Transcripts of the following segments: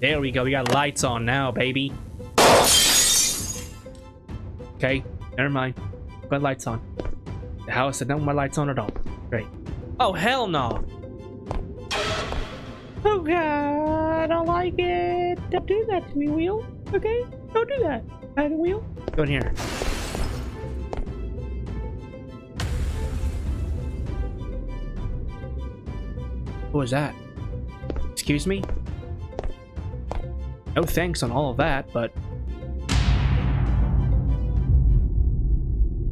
There we go. We got lights on now, baby. Okay, never mind. Got lights on. The house had no more lights on at all. Great. Oh, hell no. Oh, God. I don't like it. Don't do that to me, Wheel. Okay? Don't do that. I have a wheel. Go in here. What was that? Excuse me? No thanks on all of that, but...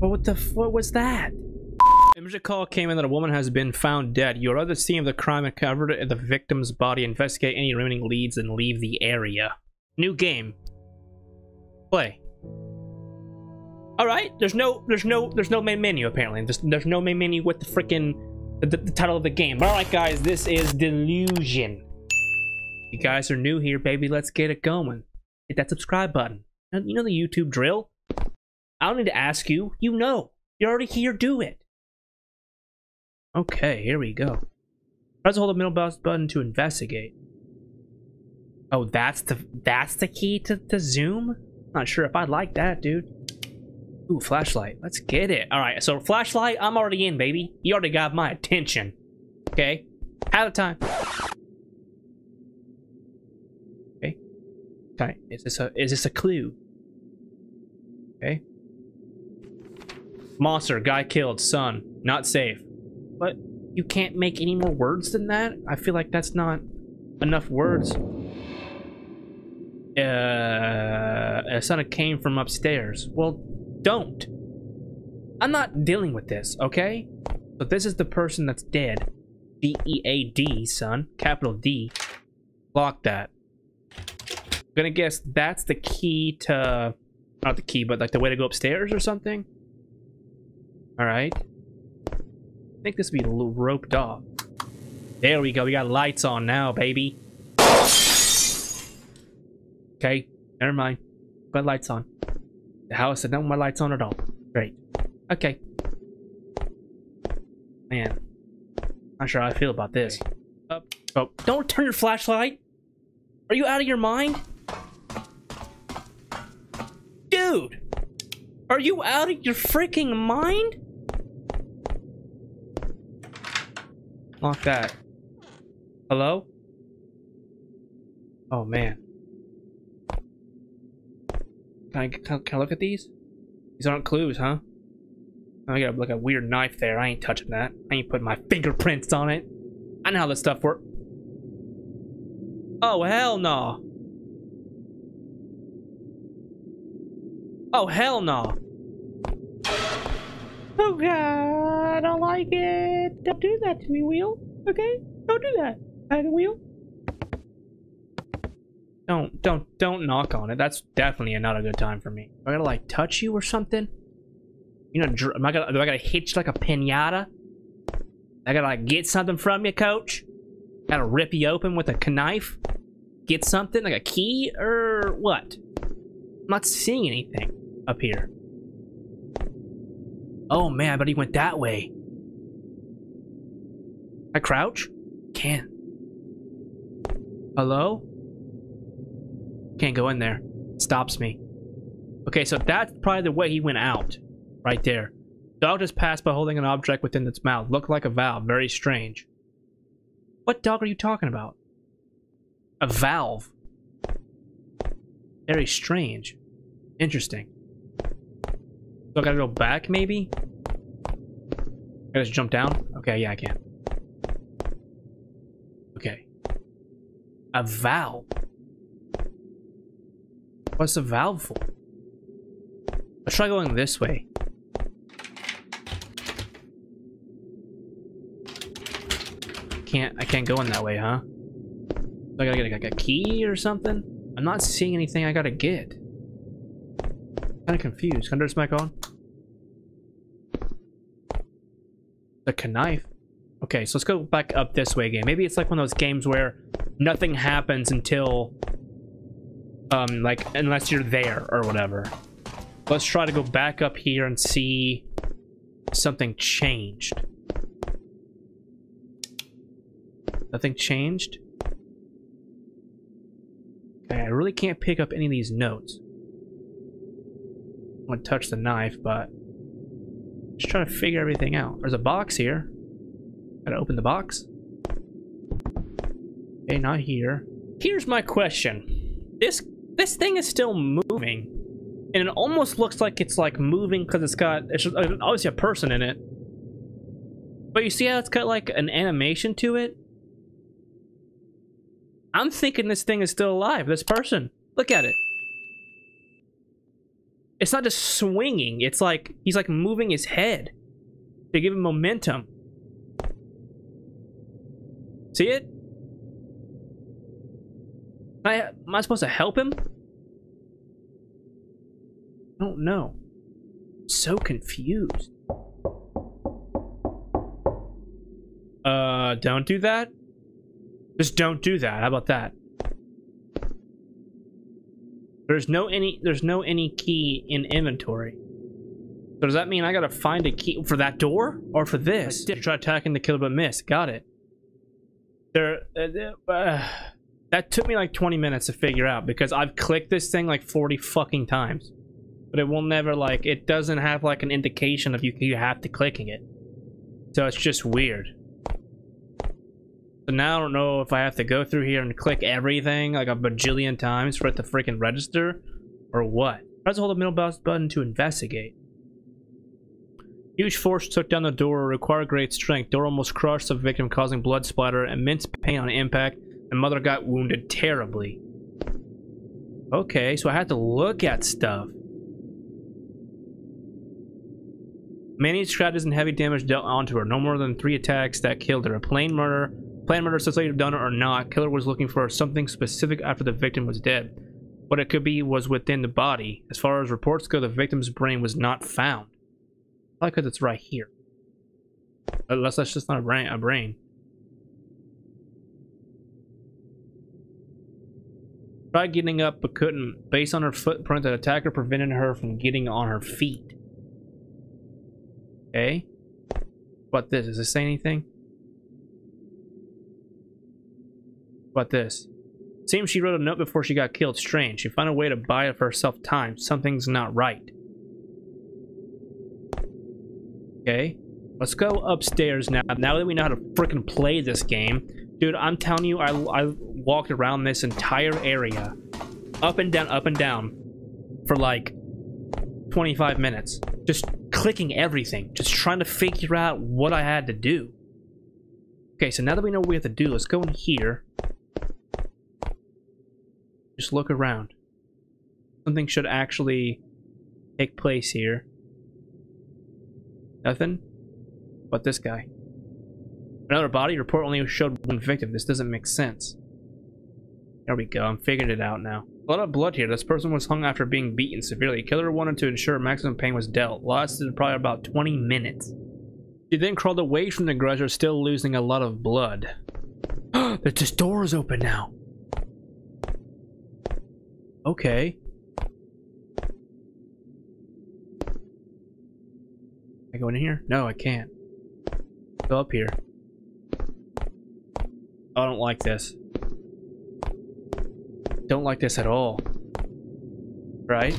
But what the f- what was that? Emergency call came in that a woman has been found dead. You are at the scene of the crime and covered the victim's body. Investigate any remaining leads and leave the area. New game. Play. All right. There's no. There's no. There's no main menu apparently. There's, there's no main menu with the freaking the, the title of the game. But All right, guys. This is Delusion. You guys are new here, baby. Let's get it going. Hit that subscribe button. You know the YouTube drill. I don't need to ask you. You know. You're already here. Do it. Okay, here we go. Press hold the middle button to investigate. Oh, that's the that's the key to, to zoom? Not sure if I'd like that, dude. Ooh, flashlight. Let's get it. All right, so flashlight, I'm already in, baby. You already got my attention. Okay? Out of time. Okay. Okay. Is this a is this a clue? Okay. Monster, guy killed, son, not safe. But you can't make any more words than that? I feel like that's not enough words. Uh, a son came from upstairs. Well, don't. I'm not dealing with this, okay? But this is the person that's dead. D-E-A-D, son. Capital D. Block that. Gonna guess that's the key to... Not the key, but like the way to go upstairs or something? Alright. I think this would be roped off. There we go. We got lights on now, baby. Okay, never mind. Got lights on. The house had no more lights on at all. Great. Okay. Man. Not sure how I feel about this. Oh, oh, don't turn your flashlight! Are you out of your mind? Dude! Are you out of your freaking mind? Lock that. Hello? Oh man. Can I, can, I look at these? These aren't clues, huh? I got like a weird knife there. I ain't touching that. I ain't putting my fingerprints on it. I know how this stuff works. Oh, hell no. Oh, hell no. Oh, God. I don't like it. Don't do that to me, Wheel. Okay? Don't do that. I have a wheel. Don't, don't, don't knock on it. That's definitely not a good time for me. I gotta like touch you or something. You know, am I gonna, do I gotta hit you like a pinata? I gotta like get something from you, coach? Gotta rip you open with a knife? Get something like a key or what? I'm not seeing anything up here. Oh man, but he went that way. I crouch? Can't. Hello? Can't go in there. Stops me. Okay, so that's probably the way he went out. Right there. Dog just passed by holding an object within its mouth. Looked like a valve. Very strange. What dog are you talking about? A valve. Very strange. Interesting. So I gotta go back, maybe? I just jump down? Okay, yeah, I can. Okay. A valve. What's a valve for? Let's try going this way. Can't I can't go in that way, huh? I gotta get like a key or something? I'm not seeing anything I gotta get. Kinda confused. Can I turn this mic on? The knife. Okay, so let's go back up this way again. Maybe it's like one of those games where nothing happens until, um, like, unless you're there or whatever. Let's try to go back up here and see something changed. Nothing changed? Okay, I really can't pick up any of these notes. I want to touch the knife, but just trying to figure everything out. There's a box here. Gotta open the box. Okay, not here. Here's my question. This this thing is still moving. And it almost looks like it's like moving because it's got it's just, uh, obviously a person in it. But you see how it's got like an animation to it? I'm thinking this thing is still alive. This person. Look at it. It's not just swinging. It's like he's like moving his head to give him momentum. See it? I, am I supposed to help him? I don't know. So confused. Uh, don't do that? Just don't do that. How about that? There's no any there's no any key in inventory. So does that mean I gotta find a key for that door or for this? Try attacking the killer but miss. Got it. There, uh, uh, that took me like 20 minutes to figure out because I've clicked this thing like 40 fucking times, but it will never like it doesn't have like an indication of you you have to clicking it. So it's just weird. So now I don't know if I have to go through here and click everything like a bajillion times for it to freaking register or what. Press hold the middle mouse button to investigate. Huge force took down the door, required great strength. Door almost crushed the victim, causing blood splatter, immense pain on impact, and mother got wounded terribly. Okay, so I had to look at stuff. Many scratches and heavy damage dealt onto her. No more than three attacks that killed her. A plain murder Planned murder, have done or not, killer was looking for something specific after the victim was dead. What it could be was within the body. As far as reports go, the victim's brain was not found. Probably because it's right here. Unless that's just not a brain. A brain. Tried getting up but couldn't. Based on her footprint, the attacker prevented her from getting on her feet. Okay. What this? Does this say anything? About this? Seems she wrote a note before she got killed. Strange. She found a way to buy for herself time. Something's not right. Okay. Let's go upstairs now. Now that we know how to freaking play this game. Dude, I'm telling you, I, I walked around this entire area. Up and down, up and down. For like 25 minutes. Just clicking everything. Just trying to figure out what I had to do. Okay, so now that we know what we have to do, let's go in here. Just look around. Something should actually take place here. Nothing? But this guy. Another body report only showed one victim. This doesn't make sense. There we go. I'm figuring it out now. A lot of blood here. This person was hung after being beaten severely. Killer wanted to ensure maximum pain was dealt. Lasted probably about 20 minutes. She then crawled away from the aggressor, still losing a lot of blood. this door is open now. Okay. I go in here? No, I can't. Go up here. I don't like this. Don't like this at all. Right?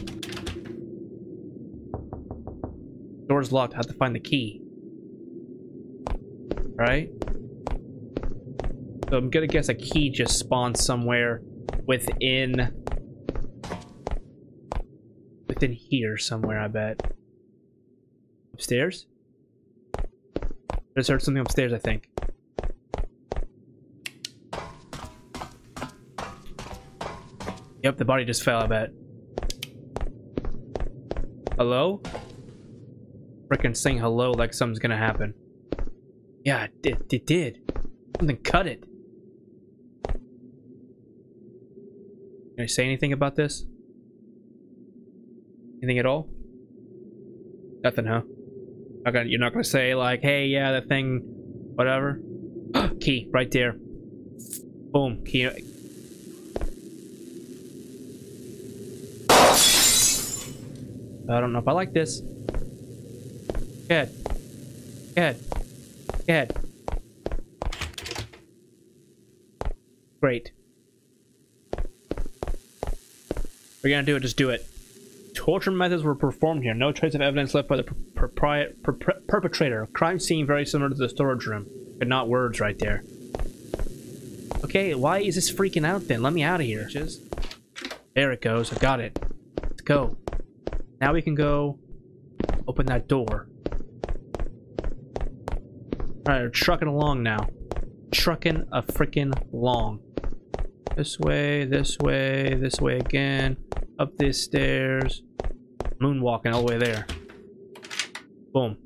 Door's locked. I have to find the key. Right? So I'm gonna guess a key just spawned somewhere within within here somewhere, I bet. Upstairs? I just heard something upstairs, I think. Yep, the body just fell, I bet. Hello? Frickin' saying hello like something's gonna happen. Yeah, it did. It did. Something cut it. Can I say anything about this? Anything at all? Nothing, huh? Okay, you're not gonna say like, hey, yeah, that thing, whatever. key, right there. Boom, key. I don't know if I like this. Good. Good. Good. Great. We're gonna do it, just do it. Torture methods were performed here. No trace of evidence left by the per per per perpetrator. Crime scene very similar to the storage room. But not words right there. Okay, why is this freaking out then? Let me out of here. Just There it goes. I got it. Let's go. Now we can go open that door. Alright, we're trucking along now. Trucking a freaking long. This way, this way, this way again. Up these stairs. Moonwalking all the way there. Boom.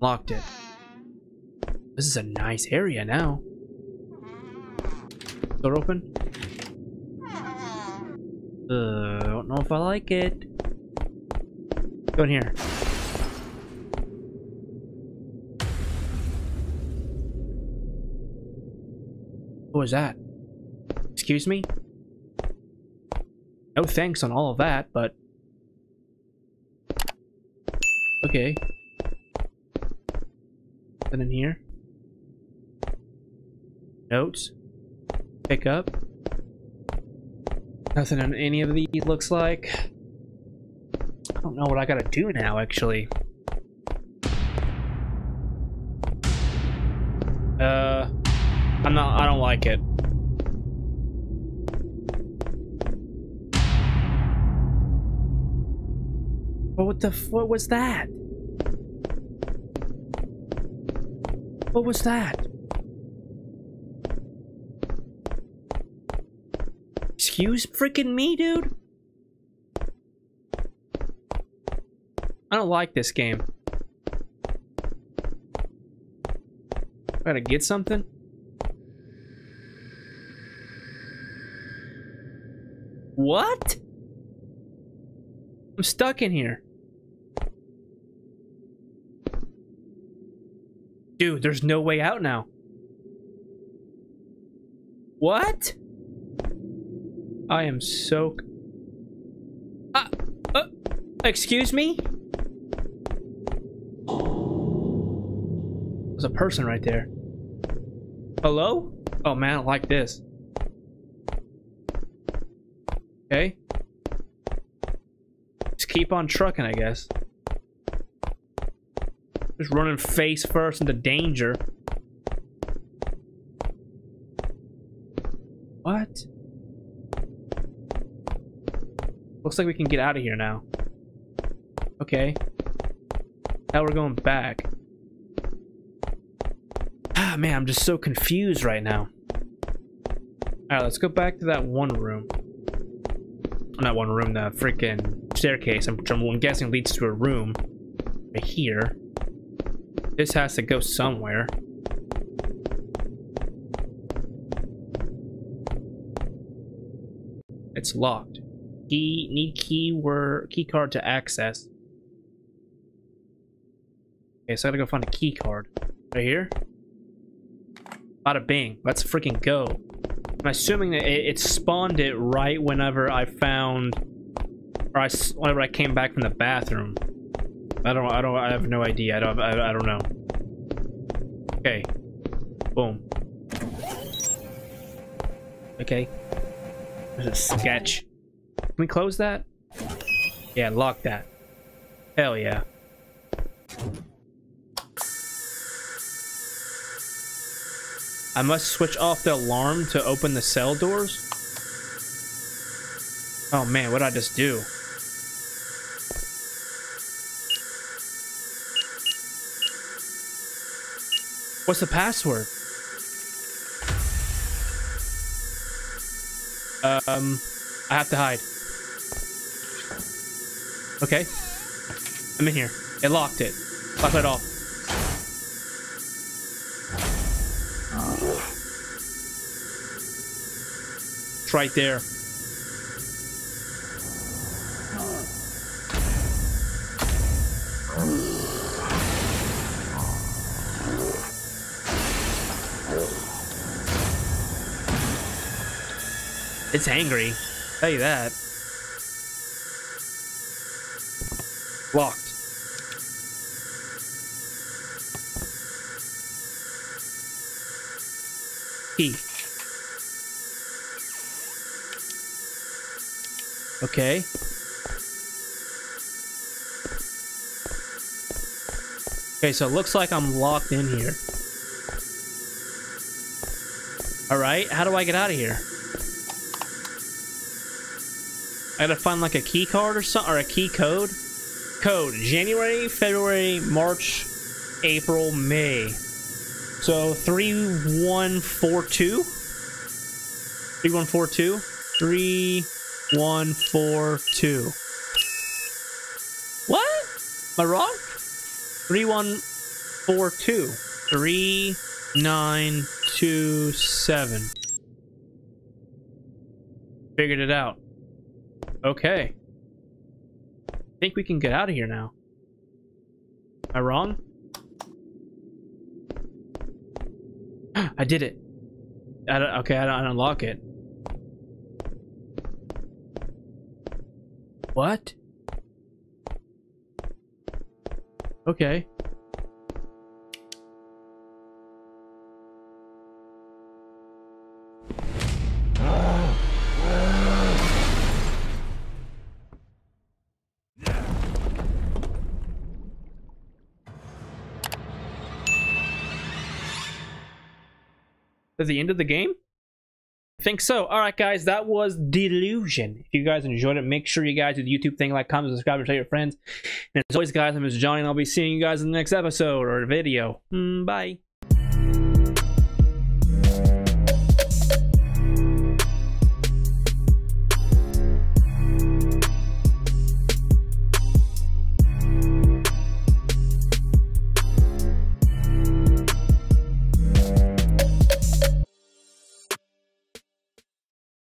Locked it. This is a nice area now. Door open. Uh, I don't know if I like it. Go in here. What was that? Excuse me? No thanks on all of that, but... Okay. Nothing in here. Notes. Pick up. Nothing in any of these looks like. I don't know what I gotta do now, actually. Uh... I'm not- I don't like it. But What the what was that? What was that? Excuse freaking me, dude? I don't like this game. Gotta get something? What? I'm stuck in here. Dude, there's no way out now. What? I am so... Uh, uh, excuse me? There's a person right there. Hello? Oh man, I like this. Okay. Just keep on trucking, I guess. Just running face first into danger. What? Looks like we can get out of here now. Okay. Now we're going back. Ah, man, I'm just so confused right now. Alright, let's go back to that one room. Not one room, the freaking staircase. I'm, I'm guessing leads to a room. Right here. This has to go somewhere. It's locked. Key need key word key card to access. Okay, so I gotta go find a key card. Right here? Bada bing. Let's freaking go. I'm assuming that it, it spawned it right whenever I found or I whenever I came back from the bathroom. I don't I don't I have no idea. I don't I, I don't know. Okay. Boom. Okay. There's a sketch. Can we close that? Yeah, lock that. Hell yeah. I must switch off the alarm to open the cell doors? Oh man, what did I just do? What's the password? Um, I have to hide. Okay. I'm in here. It locked it. Lock it off. It's right there. It's angry. I'll tell you that. Locked. Key. Okay. Okay, so it looks like I'm locked in here. Alright, how do I get out of here? I gotta find like a key card or something, or a key code? Code, January, February, March, April, May. So, 3142? 3142? 3142. What? Am I wrong? 3142. 3927. Figured it out. Okay. I think we can get out of here now. Am I wrong? I did it. I don't, okay, I don't unlock it. What? Okay. The end of the game? I think so. All right, guys, that was Delusion. If you guys enjoyed it, make sure you guys do the YouTube thing, like, comment, subscribe, and tell your friends. And as always, guys, I'm Mr. Johnny, and I'll be seeing you guys in the next episode or video. Mm, bye.